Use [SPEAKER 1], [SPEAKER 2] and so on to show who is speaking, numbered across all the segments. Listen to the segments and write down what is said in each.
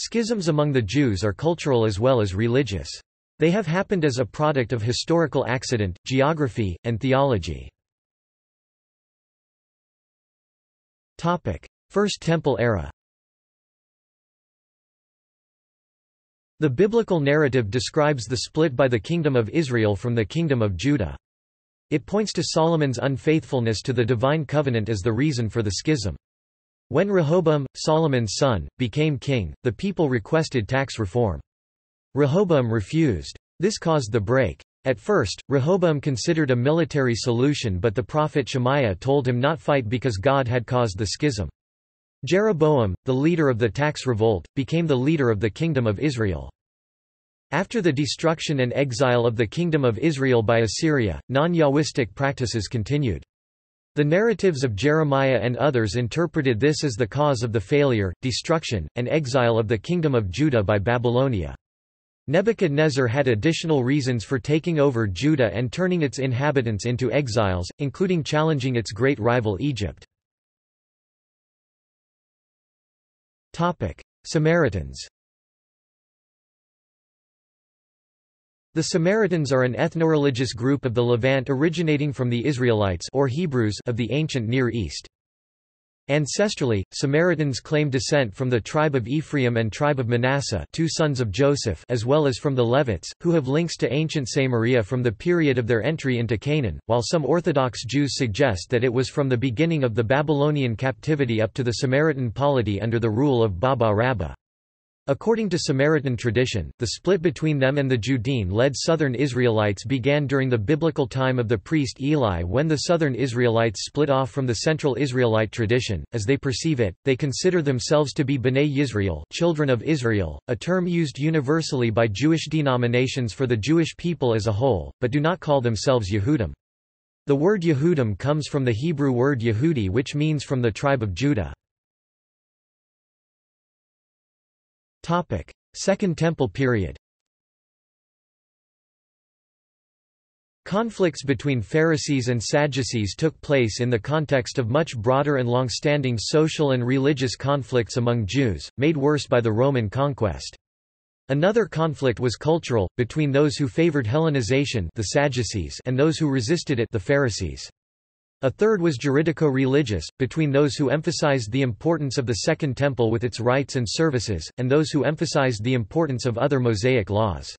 [SPEAKER 1] Schisms among the Jews are cultural as well as religious. They have happened as a product of historical accident, geography, and theology. First Temple era The biblical narrative describes the split by the Kingdom of Israel from the Kingdom of Judah. It points to Solomon's unfaithfulness to the divine covenant as the reason for the schism. When Rehoboam, Solomon's son, became king, the people requested tax reform. Rehoboam refused. This caused the break. At first, Rehoboam considered a military solution but the prophet Shemaiah told him not to fight because God had caused the schism. Jeroboam, the leader of the tax revolt, became the leader of the Kingdom of Israel. After the destruction and exile of the Kingdom of Israel by Assyria, non-Yahwistic practices continued. The narratives of Jeremiah and others interpreted this as the cause of the failure, destruction, and exile of the kingdom of Judah by Babylonia. Nebuchadnezzar had additional reasons for taking over Judah and turning its inhabitants into exiles, including challenging its great rival Egypt. Samaritans The Samaritans are an ethnoreligious group of the Levant originating from the Israelites or Hebrews of the ancient Near East. Ancestrally, Samaritans claim descent from the tribe of Ephraim and tribe of Manasseh two sons of Joseph as well as from the Levites, who have links to ancient Samaria from the period of their entry into Canaan, while some Orthodox Jews suggest that it was from the beginning of the Babylonian captivity up to the Samaritan polity under the rule of Baba Rabba. According to Samaritan tradition, the split between them and the Judean-led southern Israelites began during the biblical time of the priest Eli when the southern Israelites split off from the central Israelite tradition. As they perceive it, they consider themselves to be Bnei Yisrael, children of Israel, a term used universally by Jewish denominations for the Jewish people as a whole, but do not call themselves Yehudim. The word Yehudim comes from the Hebrew word Yehudi which means from the tribe of Judah. Second Temple period Conflicts between Pharisees and Sadducees took place in the context of much broader and long-standing social and religious conflicts among Jews, made worse by the Roman conquest. Another conflict was cultural, between those who favored Hellenization the Sadducees and those who resisted it the Pharisees. A third was juridico-religious, between those who emphasized the importance of the Second Temple with its rites and services, and those who emphasized the importance of other Mosaic laws.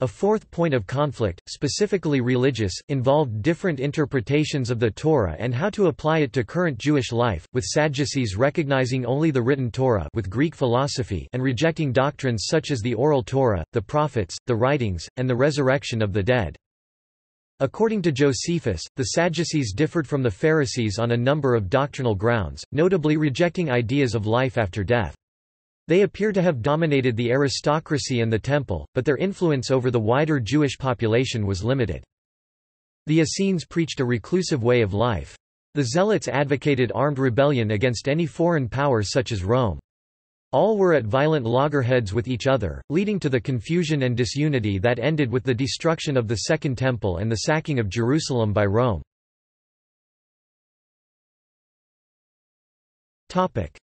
[SPEAKER 1] A fourth point of conflict, specifically religious, involved different interpretations of the Torah and how to apply it to current Jewish life, with Sadducees recognizing only the written Torah with Greek philosophy and rejecting doctrines such as the oral Torah, the prophets, the writings, and the resurrection of the dead. According to Josephus, the Sadducees differed from the Pharisees on a number of doctrinal grounds, notably rejecting ideas of life after death. They appear to have dominated the aristocracy and the temple, but their influence over the wider Jewish population was limited. The Essenes preached a reclusive way of life. The Zealots advocated armed rebellion against any foreign power such as Rome. All were at violent loggerheads with each other, leading to the confusion and disunity that ended with the destruction of the Second Temple and the sacking of Jerusalem by Rome.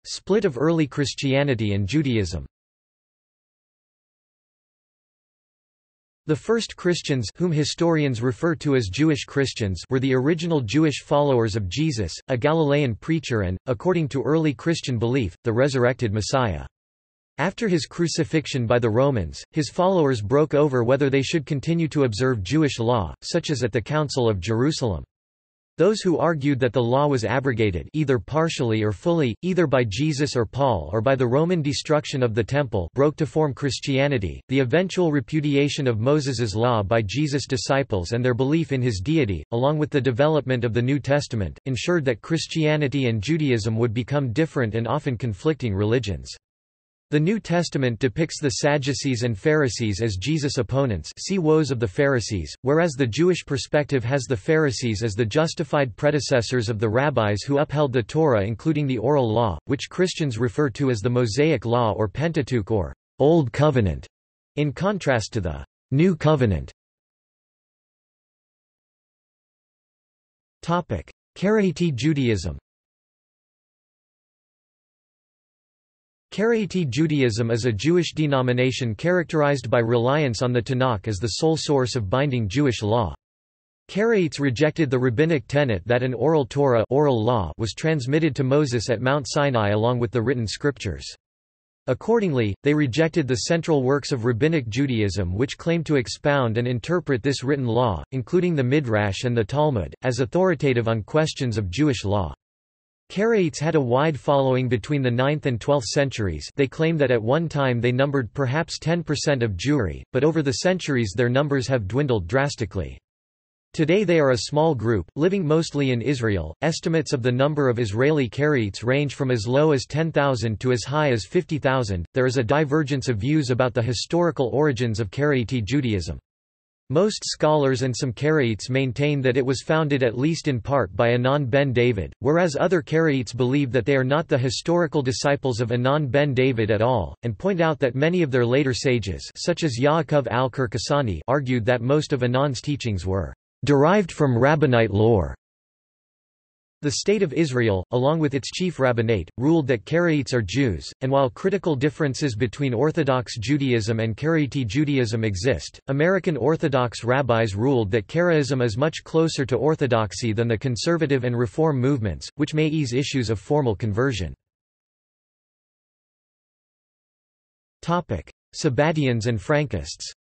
[SPEAKER 1] Split of early Christianity and Judaism The first Christians whom historians refer to as Jewish Christians were the original Jewish followers of Jesus, a Galilean preacher and, according to early Christian belief, the resurrected Messiah. After his crucifixion by the Romans, his followers broke over whether they should continue to observe Jewish law, such as at the Council of Jerusalem. Those who argued that the law was abrogated either partially or fully, either by Jesus or Paul or by the Roman destruction of the Temple broke to form Christianity. The eventual repudiation of Moses's law by Jesus' disciples and their belief in his deity, along with the development of the New Testament, ensured that Christianity and Judaism would become different and often conflicting religions. The New Testament depicts the Sadducees and Pharisees as Jesus' opponents see Woes of the Pharisees, whereas the Jewish perspective has the Pharisees as the justified predecessors of the rabbis who upheld the Torah including the oral law, which Christians refer to as the Mosaic Law or Pentateuch or Old Covenant, in contrast to the New Covenant. Karaite Judaism Karaite Judaism is a Jewish denomination characterized by reliance on the Tanakh as the sole source of binding Jewish law. Karaites rejected the rabbinic tenet that an oral Torah oral law was transmitted to Moses at Mount Sinai along with the written scriptures. Accordingly, they rejected the central works of Rabbinic Judaism which claimed to expound and interpret this written law, including the Midrash and the Talmud, as authoritative on questions of Jewish law. Karaites had a wide following between the 9th and 12th centuries they claim that at one time they numbered perhaps 10% of Jewry, but over the centuries their numbers have dwindled drastically. Today they are a small group, living mostly in Israel. Estimates of the number of Israeli Karaites range from as low as 10,000 to as high as 50,000. There is a divergence of views about the historical origins of Karaite Judaism. Most scholars and some Karaites maintain that it was founded at least in part by Anan ben David, whereas other Karaites believe that they are not the historical disciples of Anan ben David at all, and point out that many of their later sages such as Yaakov al-Kirkasani argued that most of Anan's teachings were derived from rabbinite lore. The State of Israel, along with its chief rabbinate, ruled that Karaites are Jews, and while critical differences between Orthodox Judaism and Karaite Judaism exist, American Orthodox rabbis ruled that Karaism is much closer to Orthodoxy than the conservative and reform movements, which may ease issues of formal conversion. Sabbatians and Frankists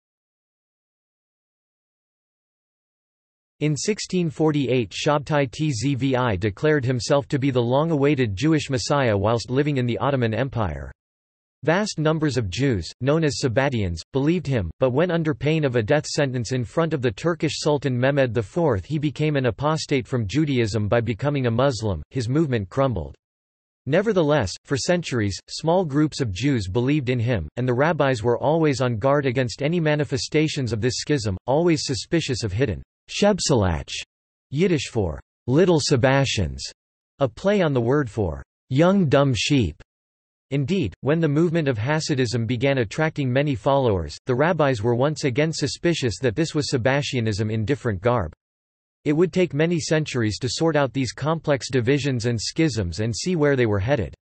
[SPEAKER 1] In 1648 Shabtai Tzvi declared himself to be the long-awaited Jewish Messiah whilst living in the Ottoman Empire. Vast numbers of Jews, known as Sabbatians, believed him, but when under pain of a death sentence in front of the Turkish Sultan Mehmed IV he became an apostate from Judaism by becoming a Muslim, his movement crumbled. Nevertheless, for centuries, small groups of Jews believed in him, and the rabbis were always on guard against any manifestations of this schism, always suspicious of hidden Shebsalach, Yiddish for little Sabbatians, a play on the word for young dumb sheep. Indeed, when the movement of Hasidism began attracting many followers, the rabbis were once again suspicious that this was Sabbatianism in different garb. It would take many centuries to sort out these complex divisions and schisms and see where they were headed.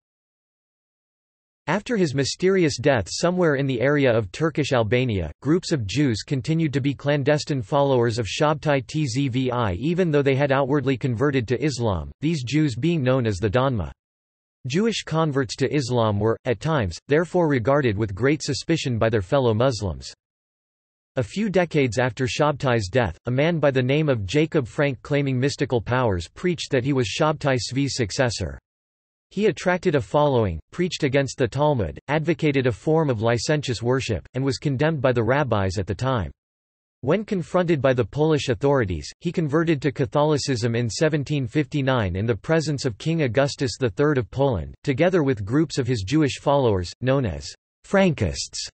[SPEAKER 1] After his mysterious death somewhere in the area of Turkish Albania, groups of Jews continued to be clandestine followers of Shabtai Tzvi even though they had outwardly converted to Islam, these Jews being known as the Dönmeh. Jewish converts to Islam were, at times, therefore regarded with great suspicion by their fellow Muslims. A few decades after Shabtai's death, a man by the name of Jacob Frank claiming mystical powers preached that he was Shabtai Tzvi's successor. He attracted a following, preached against the Talmud, advocated a form of licentious worship, and was condemned by the rabbis at the time. When confronted by the Polish authorities, he converted to Catholicism in 1759 in the presence of King Augustus III of Poland, together with groups of his Jewish followers, known as Frankists.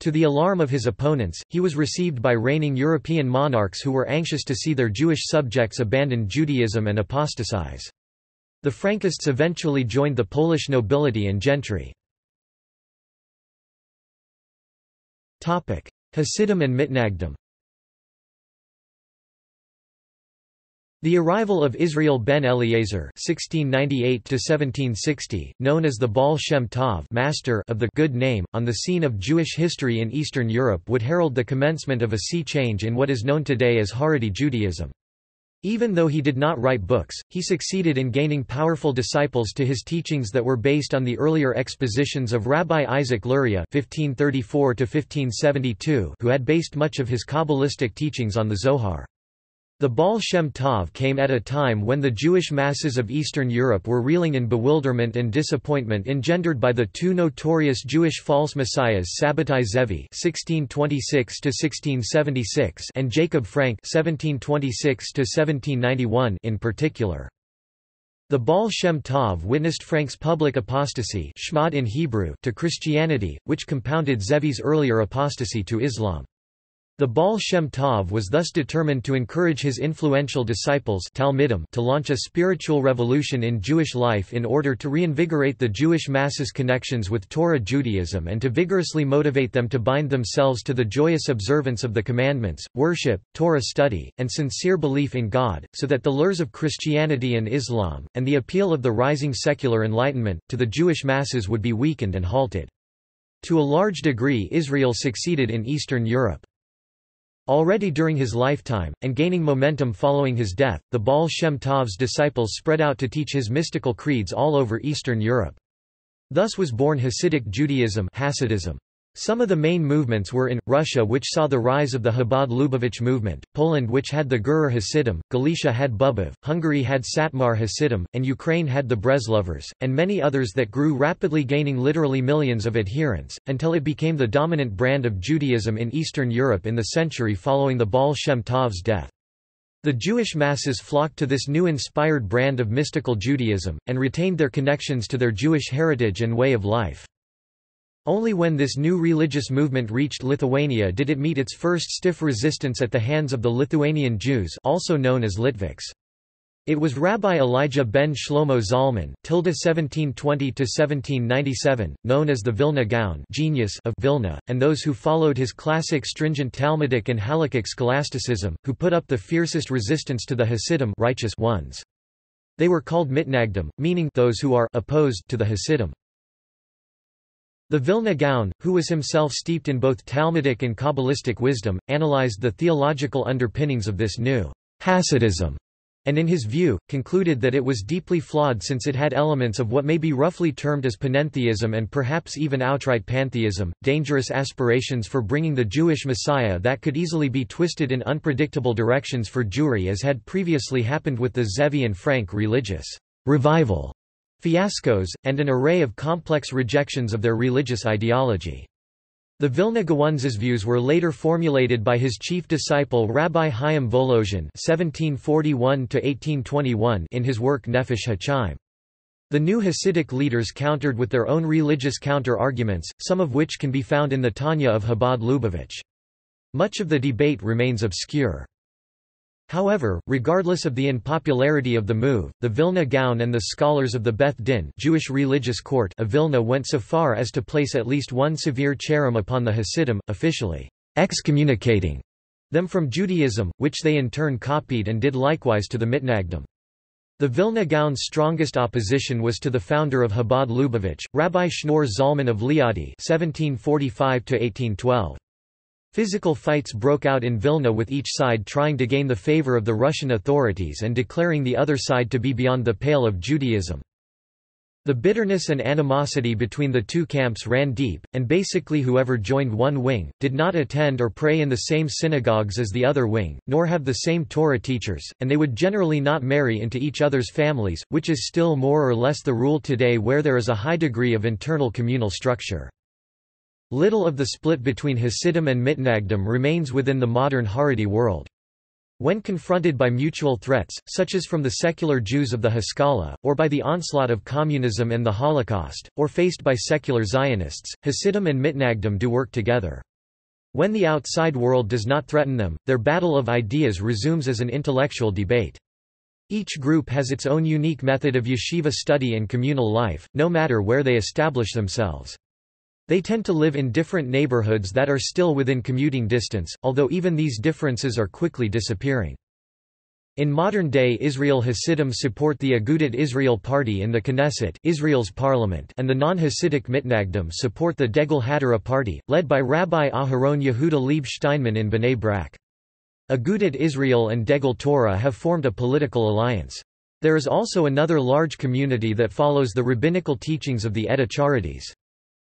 [SPEAKER 1] To the alarm of his opponents, he was received by reigning European monarchs who were anxious to see their Jewish subjects abandon Judaism and apostatize. The Frankists eventually joined the Polish nobility and gentry. Hasidim and Mitnagdim The arrival of Israel ben Eliezer (1698–1760), known as the Baal Shem Tov (Master of the Good Name), on the scene of Jewish history in Eastern Europe would herald the commencement of a sea change in what is known today as Haredi Judaism. Even though he did not write books, he succeeded in gaining powerful disciples to his teachings that were based on the earlier expositions of Rabbi Isaac Luria (1534–1572), who had based much of his Kabbalistic teachings on the Zohar. The Baal Shem Tov came at a time when the Jewish masses of Eastern Europe were reeling in bewilderment and disappointment engendered by the two notorious Jewish false messiahs Sabbatai Zevi (1626–1676) and Jacob Frank (1726–1791) in particular. The Baal Shem Tov witnessed Frank's public apostasy in Hebrew to Christianity, which compounded Zevi's earlier apostasy to Islam. The Baal Shem Tov was thus determined to encourage his influential disciples Talmidim to launch a spiritual revolution in Jewish life in order to reinvigorate the Jewish masses' connections with Torah Judaism and to vigorously motivate them to bind themselves to the joyous observance of the commandments, worship, Torah study, and sincere belief in God, so that the lures of Christianity and Islam, and the appeal of the rising secular enlightenment, to the Jewish masses would be weakened and halted. To a large degree Israel succeeded in Eastern Europe. Already during his lifetime, and gaining momentum following his death, the Baal Shem Tov's disciples spread out to teach his mystical creeds all over Eastern Europe. Thus was born Hasidic Judaism Hasidism. Some of the main movements were in, Russia which saw the rise of the Chabad-Lubavitch movement, Poland which had the Gerer Hasidim, Galicia had Bobov, Hungary had Satmar Hasidim, and Ukraine had the Breslovers, and many others that grew rapidly gaining literally millions of adherents, until it became the dominant brand of Judaism in Eastern Europe in the century following the Baal Shem Tov's death. The Jewish masses flocked to this new inspired brand of mystical Judaism, and retained their connections to their Jewish heritage and way of life. Only when this new religious movement reached Lithuania did it meet its first stiff resistance at the hands of the Lithuanian Jews also known as Litvaks. It was Rabbi Elijah ben Shlomo Zalman (1720–1797), known as the Vilna Gaon genius of Vilna, and those who followed his classic stringent Talmudic and Halakhic scholasticism, who put up the fiercest resistance to the Hasidim righteous ones. They were called mitnagdim, meaning those who are opposed to the Hasidim. The Vilna Gaon, who was himself steeped in both Talmudic and Kabbalistic wisdom, analyzed the theological underpinnings of this new Hasidism, and in his view, concluded that it was deeply flawed since it had elements of what may be roughly termed as panentheism and perhaps even outright pantheism, dangerous aspirations for bringing the Jewish Messiah that could easily be twisted in unpredictable directions for Jewry as had previously happened with the Zevi and Frank religious revival fiascos, and an array of complex rejections of their religious ideology. The Vilna Gaon's views were later formulated by his chief disciple Rabbi Chaim Volozhin (1741–1821) in his work Nefesh HaChaim. The new Hasidic leaders countered with their own religious counter-arguments, some of which can be found in the Tanya of Chabad Lubavitch. Much of the debate remains obscure. However, regardless of the unpopularity of the move, the Vilna Gaon and the scholars of the Beth Din Jewish religious court of Vilna went so far as to place at least one severe cherem upon the Hasidim, officially excommunicating them from Judaism, which they in turn copied and did likewise to the Mitnagdim. The Vilna Gaon's strongest opposition was to the founder of Chabad Lubavitch, Rabbi Shneur Zalman of Liadi 1745 -1812. Physical fights broke out in Vilna with each side trying to gain the favor of the Russian authorities and declaring the other side to be beyond the pale of Judaism. The bitterness and animosity between the two camps ran deep, and basically whoever joined one wing, did not attend or pray in the same synagogues as the other wing, nor have the same Torah teachers, and they would generally not marry into each other's families, which is still more or less the rule today where there is a high degree of internal communal structure. Little of the split between Hasidim and Mitnagdim remains within the modern Haredi world. When confronted by mutual threats, such as from the secular Jews of the Haskalah, or by the onslaught of communism and the Holocaust, or faced by secular Zionists, Hasidim and Mitnagdim do work together. When the outside world does not threaten them, their battle of ideas resumes as an intellectual debate. Each group has its own unique method of yeshiva study and communal life, no matter where they establish themselves. They tend to live in different neighborhoods that are still within commuting distance, although even these differences are quickly disappearing. In modern-day Israel Hasidim support the Agudat Israel Party in the Knesset Israel's parliament and the non-Hasidic Mitnagdim support the Degel HaTorah Party, led by Rabbi Aharon Yehuda Leib Steinman in Bnei Brak. Agudat Israel and Degel Torah have formed a political alliance. There is also another large community that follows the rabbinical teachings of the Edda Charedes.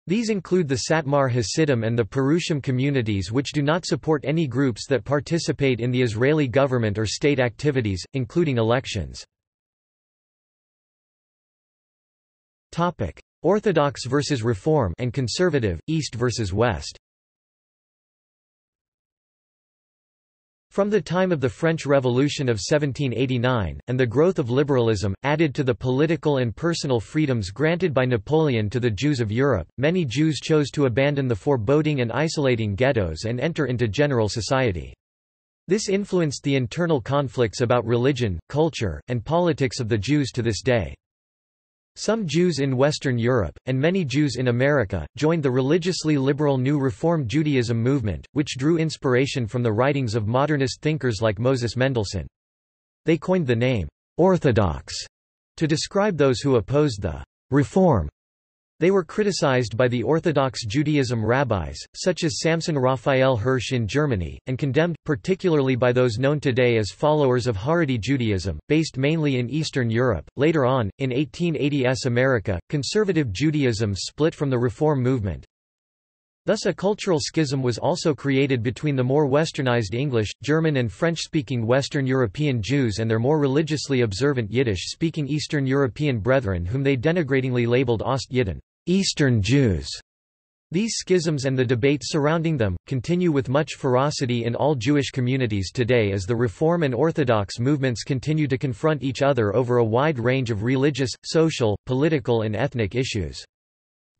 [SPEAKER 1] These include the Satmar Hasidim and the Perushim communities which do not support any groups that participate in the Israeli government or state activities, including elections. Orthodox versus Reform and Conservative, East versus West From the time of the French Revolution of 1789, and the growth of liberalism, added to the political and personal freedoms granted by Napoleon to the Jews of Europe, many Jews chose to abandon the foreboding and isolating ghettos and enter into general society. This influenced the internal conflicts about religion, culture, and politics of the Jews to this day. Some Jews in Western Europe, and many Jews in America, joined the religiously liberal New Reform Judaism movement, which drew inspiration from the writings of modernist thinkers like Moses Mendelssohn. They coined the name, Orthodox, to describe those who opposed the Reform they were criticized by the Orthodox Judaism rabbis, such as Samson Raphael Hirsch in Germany, and condemned, particularly by those known today as followers of Haredi Judaism, based mainly in Eastern Europe. Later on, in 1880s America, conservative Judaism split from the Reform movement. Thus a cultural schism was also created between the more westernized English, German and French-speaking Western European Jews and their more religiously observant Yiddish-speaking Eastern European brethren whom they denigratingly labeled Ost-Yidden. Eastern Jews. These schisms and the debates surrounding them, continue with much ferocity in all Jewish communities today as the Reform and Orthodox movements continue to confront each other over a wide range of religious, social, political and ethnic issues.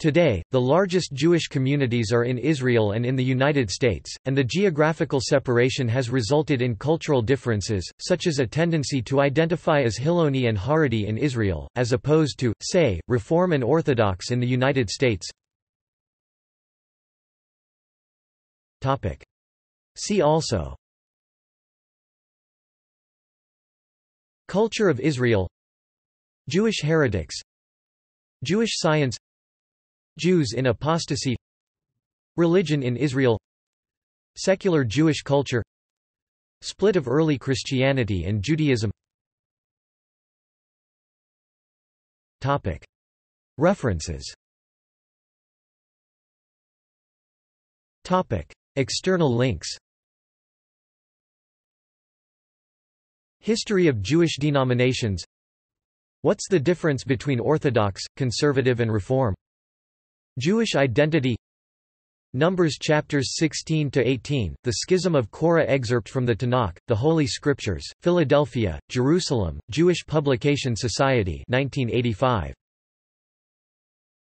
[SPEAKER 1] Today, the largest Jewish communities are in Israel and in the United States, and the geographical separation has resulted in cultural differences, such as a tendency to identify as Hiloni and Haredi in Israel, as opposed to, say, Reform and Orthodox in the United States. See also. Culture of Israel. Jewish heretics. Jewish science Jews in apostasy Religion in Israel Secular Jewish culture Split of early Christianity and Judaism Topic. References Topic. External links History of Jewish denominations What's the difference between Orthodox, Conservative and Reform? Jewish identity. Numbers chapters 16 to 18 The Schism of Korah excerpt from the Tanakh The Holy Scriptures Philadelphia Jerusalem Jewish Publication Society 1985